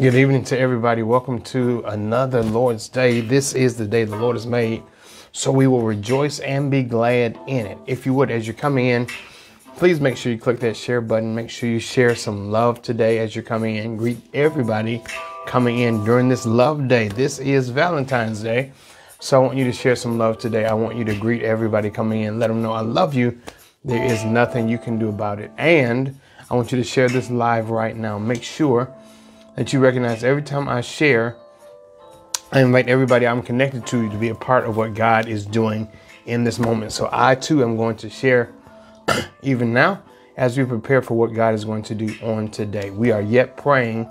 Good evening to everybody. Welcome to another Lord's Day. This is the day the Lord has made, so we will rejoice and be glad in it. If you would, as you're coming in, please make sure you click that share button. Make sure you share some love today as you're coming in. Greet everybody coming in during this love day. This is Valentine's Day, so I want you to share some love today. I want you to greet everybody coming in. Let them know I love you. There is nothing you can do about it. And I want you to share this live right now. Make sure that you recognize every time I share, I invite everybody I'm connected to to be a part of what God is doing in this moment. So I too am going to share even now as we prepare for what God is going to do on today. We are yet praying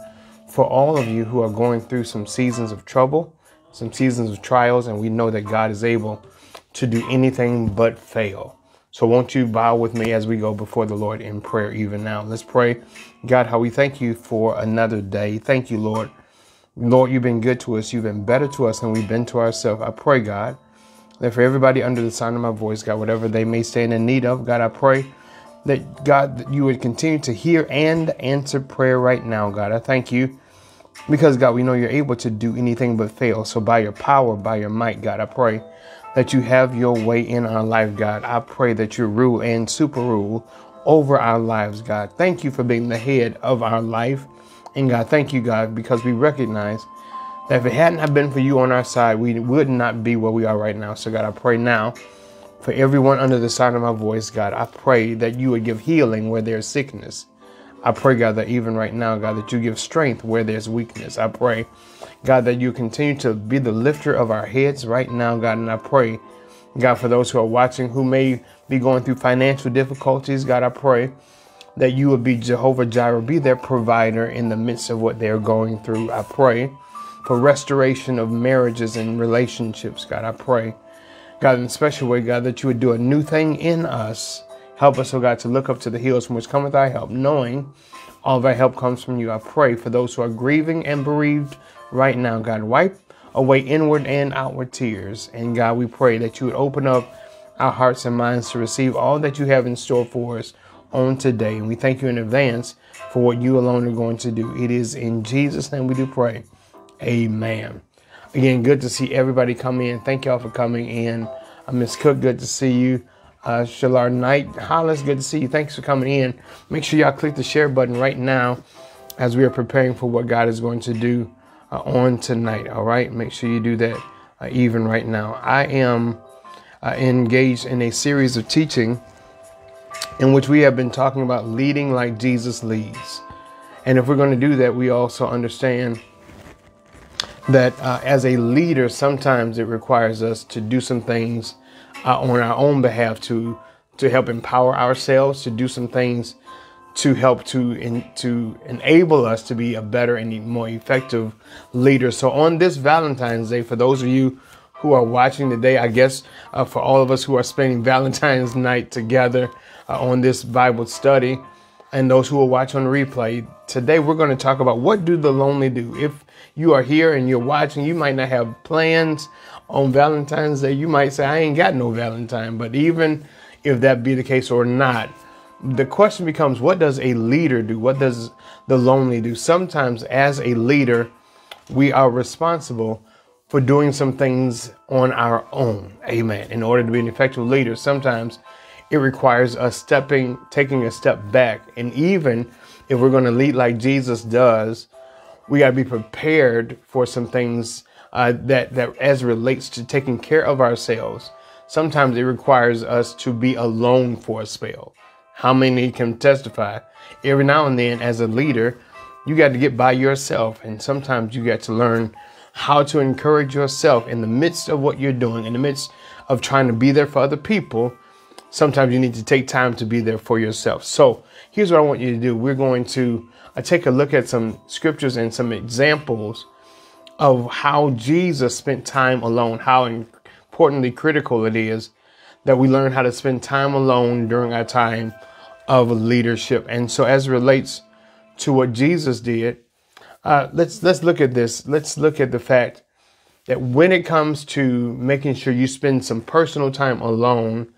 for all of you who are going through some seasons of trouble, some seasons of trials, and we know that God is able to do anything but fail. So won't you bow with me as we go before the Lord in prayer even now? Let's pray. God, how we thank you for another day. Thank you, Lord. Lord, you've been good to us. You've been better to us than we've been to ourselves. I pray, God, that for everybody under the sound of my voice, God, whatever they may stand in need of, God, I pray that, God, that you would continue to hear and answer prayer right now, God. I thank you because, God, we know you're able to do anything but fail. So by your power, by your might, God, I pray that you have your way in our life, God. I pray that you rule and super rule over our lives, God. Thank you for being the head of our life. And God, thank you, God, because we recognize that if it hadn't been for you on our side, we would not be where we are right now. So, God, I pray now for everyone under the sound of my voice, God. I pray that you would give healing where there's sickness. I pray, God, that even right now, God, that you give strength where there's weakness. I pray, God, that you continue to be the lifter of our heads right now, God. And I pray, God, for those who are watching who may be going through financial difficulties, God, I pray that you would be Jehovah Jireh, be their provider in the midst of what they're going through. I pray for restoration of marriages and relationships, God. I pray, God, in a special way, God, that you would do a new thing in us Help us, oh God, to look up to the hills from which cometh our help, knowing all our help comes from you. I pray for those who are grieving and bereaved right now, God. Wipe away inward and outward tears. And God, we pray that you would open up our hearts and minds to receive all that you have in store for us on today. And we thank you in advance for what you alone are going to do. It is in Jesus' name we do pray. Amen. Again, good to see everybody come in. Thank y'all for coming in. Uh, Miss Cook, good to see you. Uh, Shalar Knight, Hollis, good to see you. Thanks for coming in. Make sure y'all click the share button right now as we are preparing for what God is going to do uh, on tonight. All right, make sure you do that uh, even right now. I am uh, engaged in a series of teaching in which we have been talking about leading like Jesus leads. And if we're going to do that, we also understand that uh, as a leader, sometimes it requires us to do some things uh, on our own behalf to to help empower ourselves to do some things to help to in, to enable us to be a better and more effective leader. So on this Valentine's Day, for those of you who are watching today, I guess uh, for all of us who are spending Valentine's night together uh, on this Bible study, and those who will watch on replay, today we're going to talk about what do the lonely do. If you are here and you're watching, you might not have plans on Valentine's Day, you might say, I ain't got no Valentine. But even if that be the case or not, the question becomes, what does a leader do? What does the lonely do? Sometimes, as a leader, we are responsible for doing some things on our own. Amen. In order to be an effective leader, sometimes it requires us stepping, taking a step back. And even if we're going to lead like Jesus does, we got to be prepared for some things uh, that that as relates to taking care of ourselves. Sometimes it requires us to be alone for a spell. How many can testify? Every now and then, as a leader, you got to get by yourself, and sometimes you got to learn how to encourage yourself in the midst of what you're doing, in the midst of trying to be there for other people. Sometimes you need to take time to be there for yourself. So, here's what I want you to do. We're going to uh, take a look at some scriptures and some examples of how Jesus spent time alone, how importantly critical it is that we learn how to spend time alone during our time of leadership. And so, as relates to what Jesus did, uh, let's let's look at this. Let's look at the fact that when it comes to making sure you spend some personal time alone,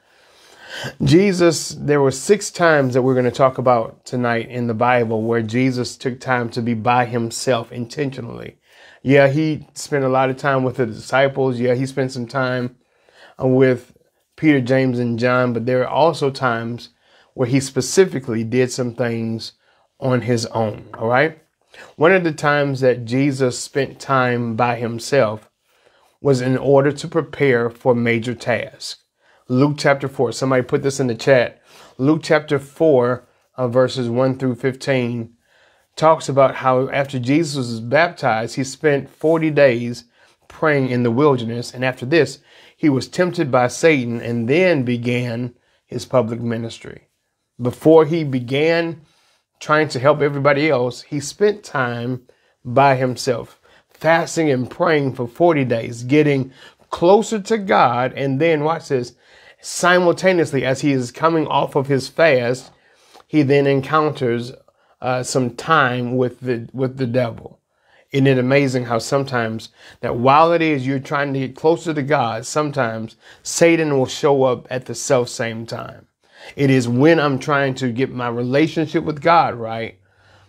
Jesus, there were six times that we're going to talk about tonight in the Bible where Jesus took time to be by himself intentionally. Yeah, he spent a lot of time with the disciples. Yeah, he spent some time with Peter, James, and John, but there are also times where he specifically did some things on his own. All right. One of the times that Jesus spent time by himself was in order to prepare for major tasks. Luke chapter 4. Somebody put this in the chat. Luke chapter 4, uh, verses 1 through 15, talks about how after Jesus was baptized, he spent 40 days praying in the wilderness. And after this, he was tempted by Satan and then began his public ministry. Before he began trying to help everybody else, he spent time by himself, fasting and praying for 40 days, getting closer to God. And then, watch this, simultaneously as he is coming off of his fast, he then encounters uh, some time with the with the devil. Isn't it amazing how sometimes that while it is you're trying to get closer to God, sometimes Satan will show up at the self same time. It is when I'm trying to get my relationship with God right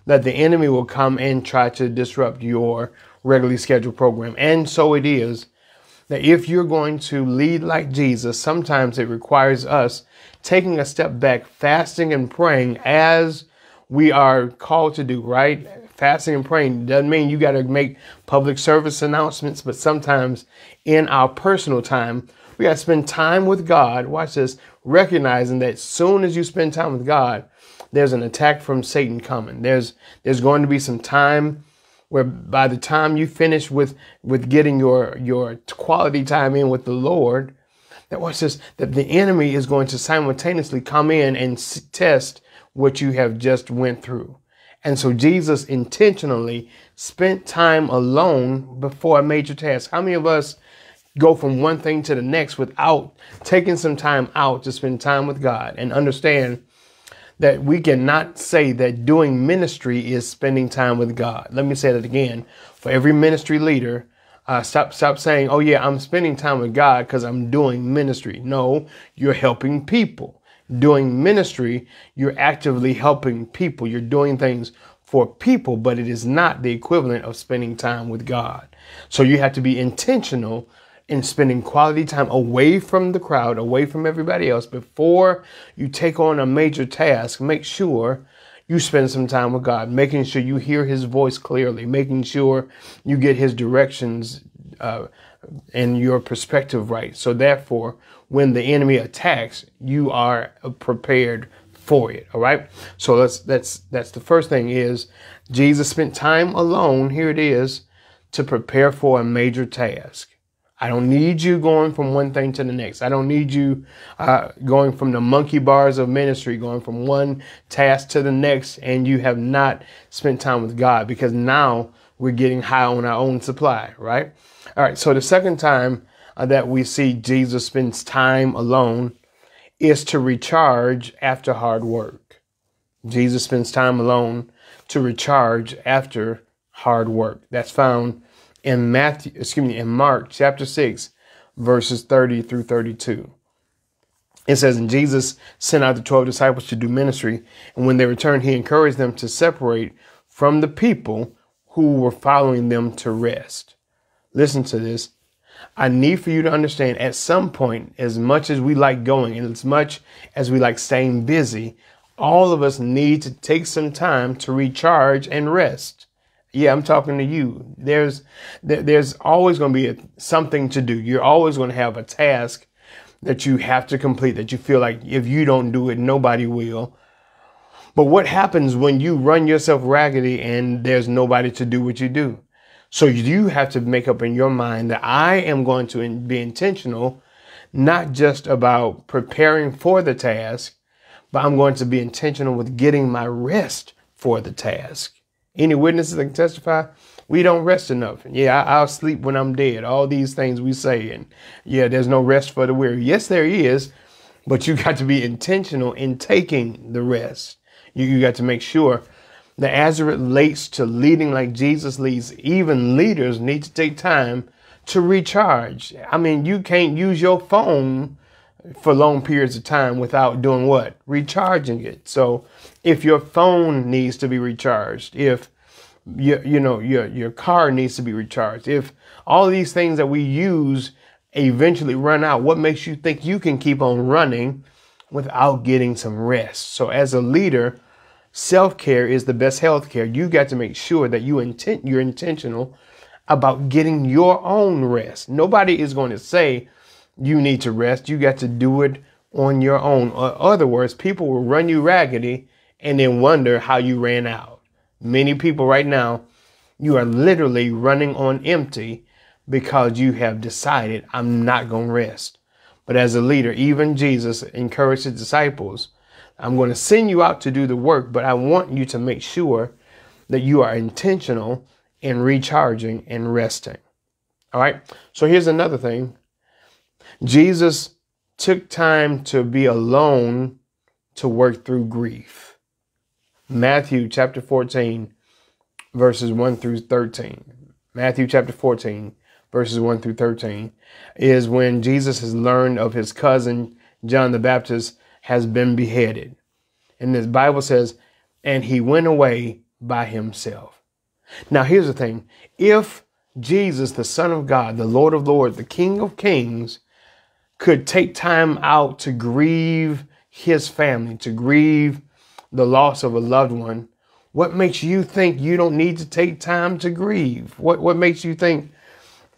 that the enemy will come and try to disrupt your regularly scheduled program. And so it is that if you're going to lead like Jesus, sometimes it requires us taking a step back, fasting and praying as we are called to do, right? Fasting and praying doesn't mean you got to make public service announcements, but sometimes in our personal time, we got to spend time with God. Watch this, recognizing that soon as you spend time with God, there's an attack from Satan coming. There's there's going to be some time where by the time you finish with with getting your your quality time in with the Lord, that watch this that the enemy is going to simultaneously come in and test what you have just went through. And so Jesus intentionally spent time alone before a major task. How many of us go from one thing to the next without taking some time out to spend time with God and understand that we cannot say that doing ministry is spending time with God. Let me say that again. For every ministry leader, uh, stop stop saying, "Oh yeah, I'm spending time with God because I'm doing ministry." No, you're helping people. Doing ministry, you're actively helping people. You're doing things for people, but it is not the equivalent of spending time with God. So you have to be intentional in spending quality time away from the crowd, away from everybody else, before you take on a major task, make sure you spend some time with God, making sure you hear His voice clearly, making sure you get His directions uh, and your perspective right. So, therefore, when the enemy attacks, you are prepared for it. All right. So let's that's that's the first thing is Jesus spent time alone. Here it is to prepare for a major task. I don't need you going from one thing to the next. I don't need you uh, going from the monkey bars of ministry, going from one task to the next, and you have not spent time with God because now we're getting high on our own supply, right? All right, so the second time Uh, that we see Jesus spends time alone is to recharge after hard work. Jesus spends time alone to recharge after hard work. That's found in Matthew, excuse me, in Mark chapter 6, verses 30 through 32. It says, And Jesus sent out the 12 disciples to do ministry. And when they returned, he encouraged them to separate from the people who were following them to rest. Listen to this. I need for you to understand at some point, as much as we like going and as much as we like staying busy, all of us need to take some time to recharge and rest. Yeah, I'm talking to you. There's there's always going to be a, something to do. You're always going to have a task that you have to complete that you feel like if you don't do it, nobody will. But what happens when you run yourself raggedy and there's nobody to do what you do? So you have to make up in your mind that I am going to be intentional, not just about preparing for the task, but I'm going to be intentional with getting my rest for the task. Any witnesses that can testify? We don't rest enough. Yeah, I, will sleep when I'm dead. All these things we say. And yeah, there's no rest for the weary. Yes, there is. But you got to be intentional in taking the rest. You, you got to make sure that as it relates to leading like Jesus leads, even leaders need to take time to recharge. I mean, you can't use your phone for long periods of time without doing what? Recharging it. So if your phone needs to be recharged, if you, you know your your car needs to be recharged, if all these things that we use eventually run out, what makes you think you can keep on running without getting some rest? So as a leader, self-care is the best health care. You got to make sure that you intent you're intentional about getting your own rest. Nobody is going to say you need to rest. You got to do it on your own. In other words, people will run you raggedy and then wonder how you ran out. Many people right now, you are literally running on empty because you have decided, I'm not going to rest. But as a leader, even Jesus encouraged his disciples, I'm going to send you out to do the work, but I want you to make sure that you are intentional in recharging and resting. All right. So here's another thing Jesus took time to be alone to work through grief. Matthew chapter 14, verses 1 through 13. Matthew chapter 14, verses 1 through 13, is when Jesus has learned of his cousin John the Baptist has been beheaded. And this Bible says, and he went away by himself. Now, here's the thing if Jesus, the Son of God, the Lord of Lords, the King of Kings, could take time out to grieve his family, to grieve the loss of a loved one, what makes you think you don't need to take time to grieve? What what makes you think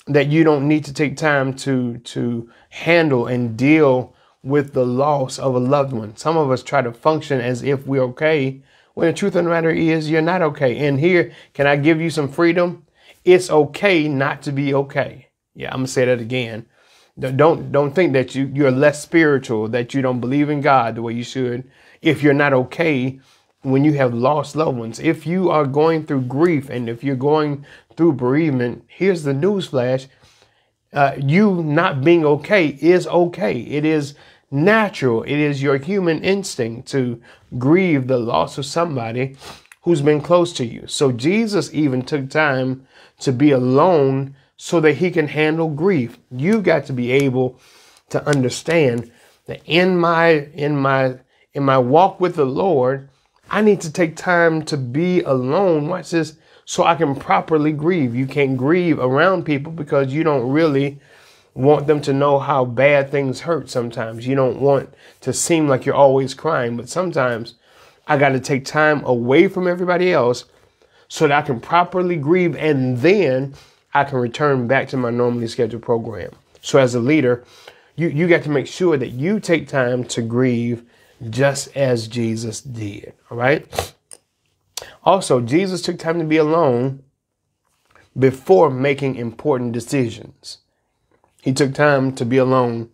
that you don't need to take time to to handle and deal with the loss of a loved one? Some of us try to function as if we're okay, when the truth of the matter is you're not okay. And here, can I give you some freedom? It's okay not to be okay. Yeah, I'm gonna say that again. Don't don't think that you you're less spiritual, that you don't believe in God the way you should. If you're not okay when you have lost loved ones, if you are going through grief and if you're going through bereavement, here's the news flash: uh, you not being okay is okay. It is natural. It is your human instinct to grieve the loss of somebody who's been close to you. So Jesus even took time to be alone so that he can handle grief. You got to be able to understand that in my in my in my walk with the Lord, I need to take time to be alone. Watch this, so I can properly grieve. You can't grieve around people because you don't really want them to know how bad things hurt sometimes. You don't want to seem like you're always crying, but sometimes I got to take time away from everybody else so that I can properly grieve and then I can return back to my normally scheduled program. So as a leader, you, you got to make sure that you take time to grieve just as Jesus did. All right. Also, Jesus took time to be alone before making important decisions. He took time to be alone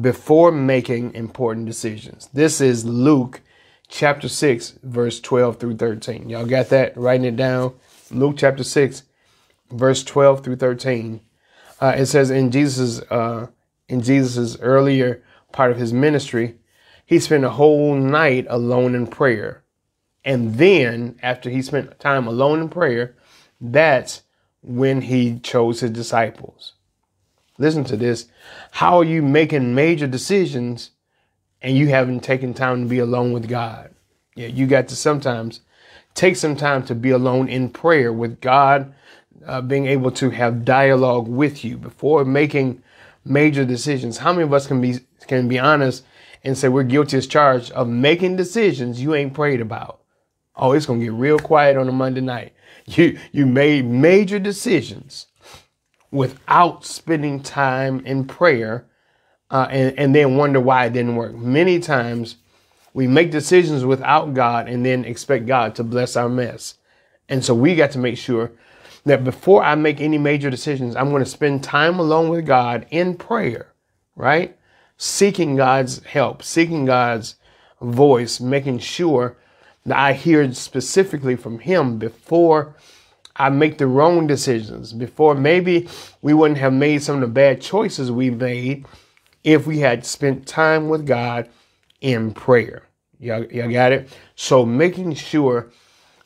before making important decisions. This is Luke chapter 6, verse 12 through 13. Y'all got that? Writing it down. Luke chapter 6, verse 12 through 13. Uh, it says in Jesus' uh, in Jesus's earlier part of his ministry, he spent a whole night alone in prayer. And then after he spent time alone in prayer, that's when he chose his disciples. Listen to this. How are you making major decisions and you haven't taken time to be alone with God? Yeah, you got to sometimes take some time to be alone in prayer with God uh, being able to have dialogue with you before making major decisions. How many of us can be can be honest and say we're guilty as charged of making decisions you ain't prayed about? Oh, it's gonna get real quiet on a Monday night. You you made major decisions without spending time in prayer, uh, and and then wonder why it didn't work. Many times we make decisions without God and then expect God to bless our mess. And so we got to make sure that before I make any major decisions, I'm going to spend time alone with God in prayer, right? Seeking God's help, seeking God's voice, making sure that I hear specifically from Him before I make the wrong decisions, before maybe we wouldn't have made some of the bad choices we made if we had spent time with God in prayer. Y'all, y'all got it? So making sure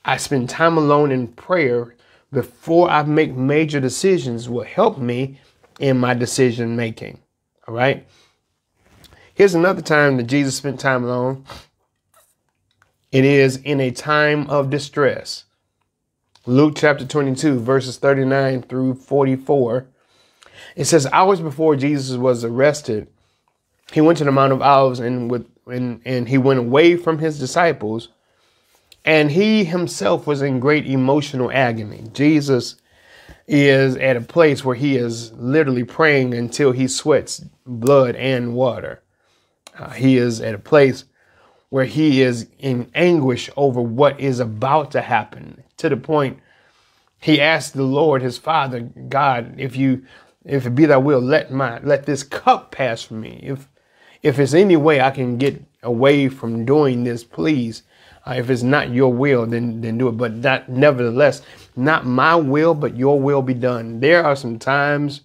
I spend time alone in prayer before I make major decisions will help me in my decision making. All right. Here's another time that Jesus spent time alone. It is in a time of distress. Luke chapter 22, verses 39 through 44. It says, Hours before Jesus was arrested, he went to the Mount of Olives and with and, and he went away from his disciples, and he himself was in great emotional agony. Jesus is at a place where he is literally praying until he sweats blood and water. Uh, he is at a place where he is in anguish over what is about to happen to the point he asked the Lord, his father, God, if you, if it be thy will, let my, let this cup pass from me. If, if it's any way I can get away from doing this, please. Uh, if it's not your will, then then do it. But that, nevertheless, not my will, but your will be done. There are some times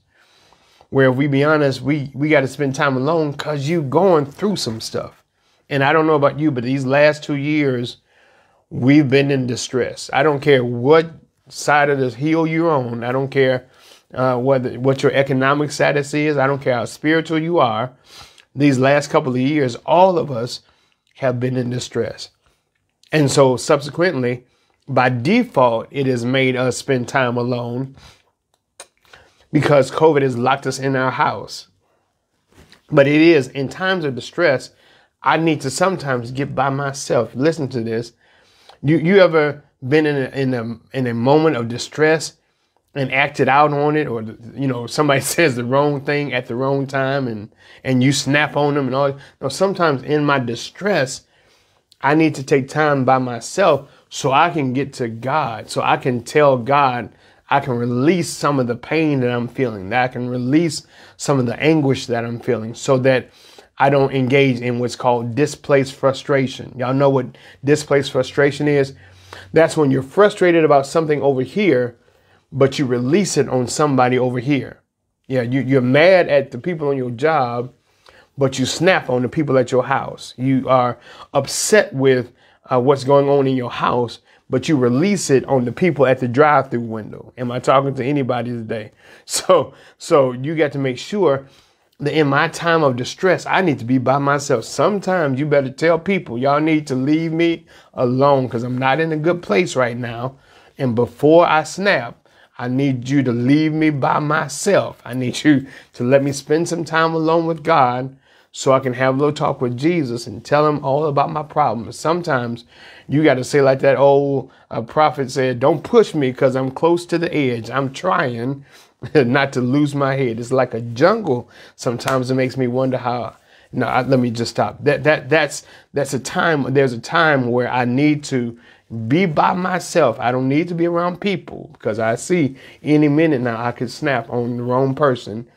where, if we be honest, we we got to spend time alone because you going through some stuff. And I don't know about you, but these last two years, we've been in distress. I don't care what side of the hill you're on. I don't care uh, whether what your economic status is. I don't care how spiritual you are these last couple of years, all of us have been in distress. And so subsequently, by default, it has made us spend time alone because COVID has locked us in our house. But it is in times of distress, I need to sometimes get by myself. Listen to this. You you ever been in a, in a in a moment of distress and acted out on it or you know somebody says the wrong thing at the wrong time and and you snap on them and all no sometimes in my distress i need to take time by myself so i can get to god so i can tell god i can release some of the pain that i'm feeling that i can release some of the anguish that i'm feeling so that i don't engage in what's called displaced frustration y'all know what displaced frustration is that's when you're frustrated about something over here but you release it on somebody over here. Yeah, you, you're mad at the people on your job, but you snap on the people at your house. You are upset with uh, what's going on in your house, but you release it on the people at the drive-through window. Am I talking to anybody today? So, so you got to make sure in my time of distress, I need to be by myself. Sometimes you better tell people, y'all need to leave me alone because I'm not in a good place right now. And before I snap, I need you to leave me by myself. I need you to let me spend some time alone with God so I can have a little talk with Jesus and tell him all about my problems. Sometimes you got to say, like that old uh, prophet said, don't push me because I'm close to the edge. I'm trying not to lose my head. It's like a jungle. Sometimes it makes me wonder how. No, I, let me just stop. That that that's that's a time. There's a time where I need to be by myself. I don't need to be around people because I see any minute now I could snap on the wrong person.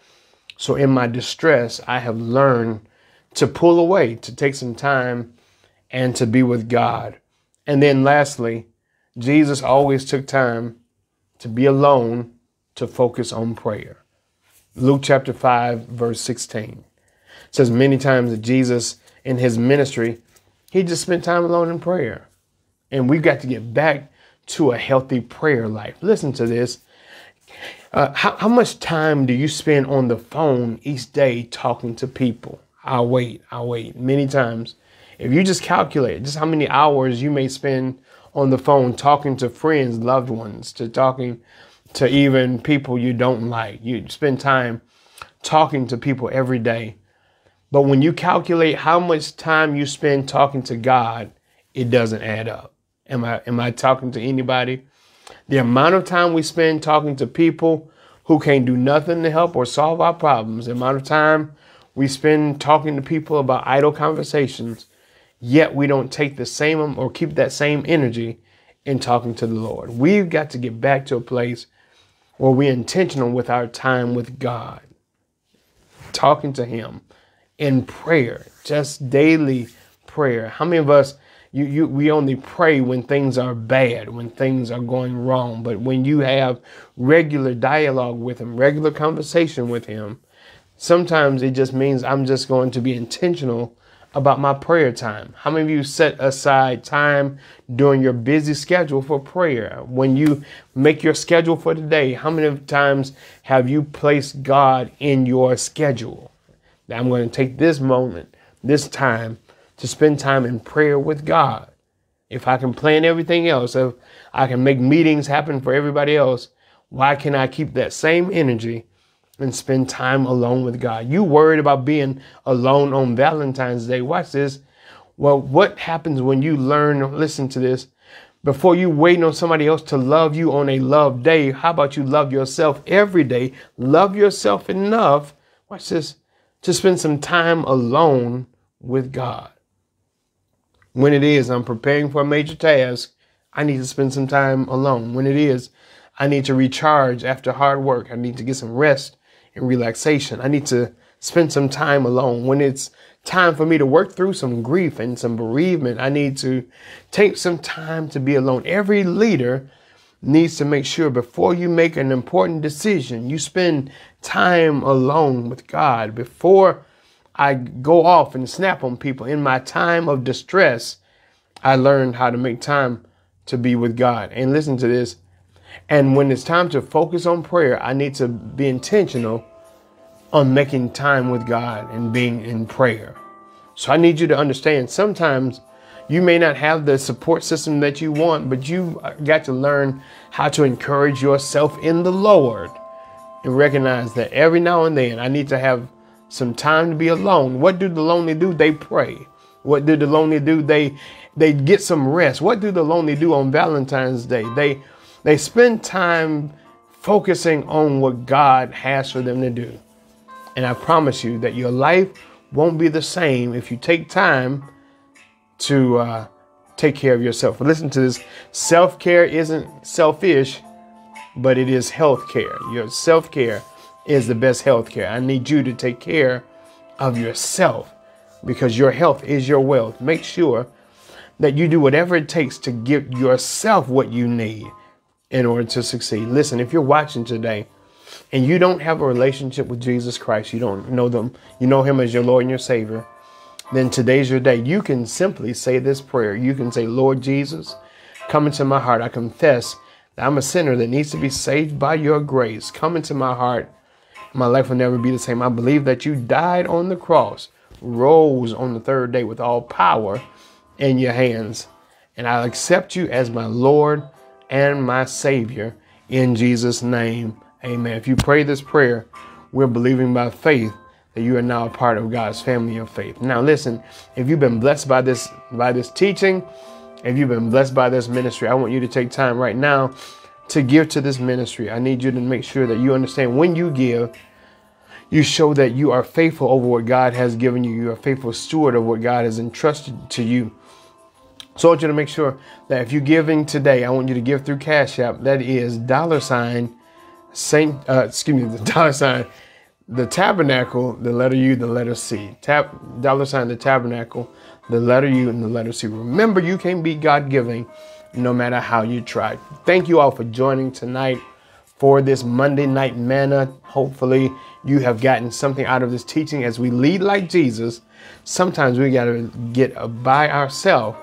So in my distress, I have learned to pull away, to take some time and to be with God. And then lastly, Jesus always took time to be alone to focus on prayer. Luke chapter 5, verse 16 says many times that Jesus in his ministry, he just spent time alone in prayer. And we've got to get back to a healthy prayer life. Listen to this. Uh, how, how much time do you spend on the phone each day talking to people? I'll wait. I'll wait. Many times. If you just calculate just how many hours you may spend on the phone talking to friends, loved ones, to talking to even people you don't like, you spend time talking to people every day. But when you calculate how much time you spend talking to God, it doesn't add up. Am I am I talking to anybody? The amount of time we spend talking to people who can't do nothing to help or solve our problems, the amount of time we spend talking to people about idle conversations, yet we don't take the same or keep that same energy in talking to the Lord. We've got to get back to a place where we're intentional with our time with God, talking to Him in prayer, just daily prayer. How many of us you, you we only pray when things are bad, when things are going wrong. But when you have regular dialogue with him, regular conversation with him, sometimes it just means I'm just going to be intentional about my prayer time. How many of you set aside time during your busy schedule for prayer? When you make your schedule for the day, how many times have you placed God in your schedule? Now I'm going to take this moment this time to spend time in prayer with God. If I can plan everything else, if I can make meetings happen for everybody else, why can't I keep that same energy and spend time alone with God? You worried about being alone on Valentine's Day. Watch this. Well, what happens when you learn, listen to this, before you waiting on somebody else to love you on a love day, how about you love yourself every day? Love yourself enough, watch this, to spend some time alone with God when it is I'm preparing for a major task, I need to spend some time alone. When it is I need to recharge after hard work, I need to get some rest and relaxation. I need to spend some time alone. When it's time for me to work through some grief and some bereavement, I need to take some time to be alone. Every leader needs to make sure before you make an important decision, you spend time alone with God before I go off and snap on people. In my time of distress, I learned how to make time to be with God. And listen to this. And when it's time to focus on prayer, I need to be intentional on making time with God and being in prayer. So I need you to understand sometimes you may not have the support system that you want, but you got to learn how to encourage yourself in the Lord and recognize that every now and then I need to have some time to be alone. What do the lonely do? They pray. What do the lonely do? They they get some rest. What do the lonely do on Valentine's Day? They they spend time focusing on what God has for them to do. And I promise you that your life won't be the same if you take time to uh, take care of yourself. But listen to this self care isn't selfish, but it is health care. Your self care is the best health care. I need you to take care of yourself because your health is your wealth. Make sure that you do whatever it takes to give yourself what you need in order to succeed. Listen, if you're watching today and you don't have a relationship with Jesus Christ, you don't know them, you know him as your Lord and your Savior, then today's your day. You can simply say this prayer. You can say, Lord Jesus, come into my heart. I confess that I'm a sinner that needs to be saved by your grace. Come into my heart my life will never be the same. I believe that you died on the cross, rose on the third day with all power in your hands. And I accept you as my Lord and my Savior in Jesus' name. Amen. If you pray this prayer, we're believing by faith that you are now a part of God's family of faith. Now listen, if you've been blessed by this by this teaching, if you've been blessed by this ministry, I want you to take time right now to give to this ministry. I need you to make sure that you understand when you give, you show that you are faithful over what God has given you. You're a faithful steward of what God has entrusted to you. So I want you to make sure that if you're giving today, I want you to give through Cash App. That is dollar sign Saint, uh, excuse me, the dollar sign, the tabernacle, the letter U, the letter C. Tap dollar sign the tabernacle, the letter U, and the letter C. Remember, you can't beat God giving no matter how you try. Thank you all for joining tonight for this Monday night manna. Hopefully, you have gotten something out of this teaching as we lead like Jesus. Sometimes we got to get by ourselves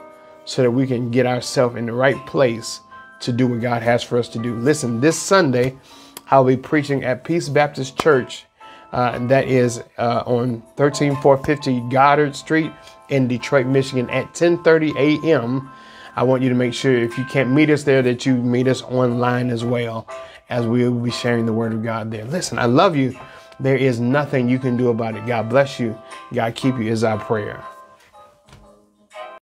so that we can get ourselves in the right place to do what God has for us to do. Listen, this Sunday, I'll be preaching at Peace Baptist Church. Uh, that is uh, on 13450 Goddard Street in Detroit, Michigan at 10:30 a.m. I want you to make sure if you can't meet us there, that you meet us online as well, as we will be sharing the word of God there. Listen, I love you. There is nothing you can do about it. God bless you. God keep you is our prayer.